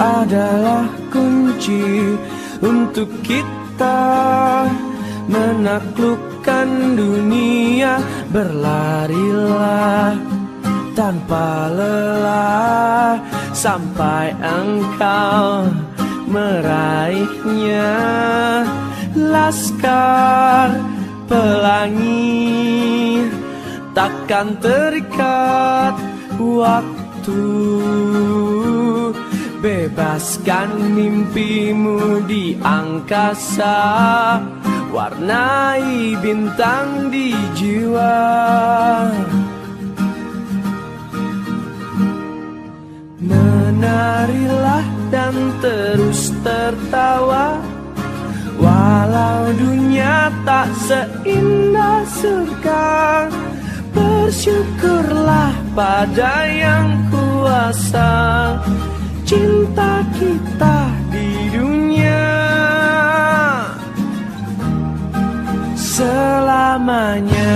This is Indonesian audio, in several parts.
adalah kunci untuk kita menaklukkan dunia. Berlarilah tanpa lelah sampai engkau meraihnya. Laskar pelangi takkan terikat waktu bebaskan mimpimu di angkasa warnai bintang di jiwa. Menarilah dan terus tertawa Walau dunia tak seindah surga. Bersyukurlah pada yang kuasa Cinta kita di dunia. Selamanya.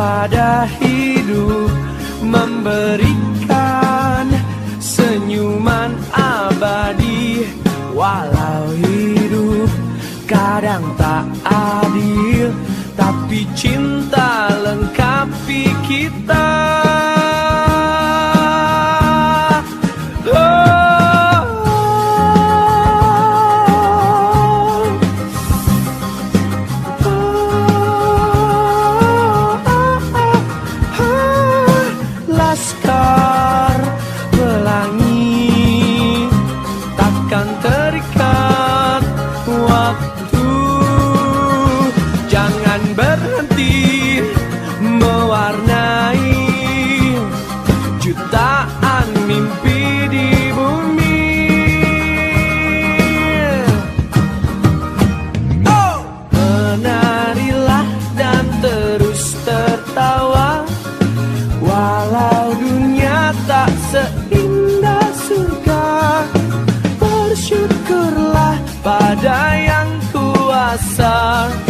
Pada hidup cinta lengkapi kita pada yang kuasa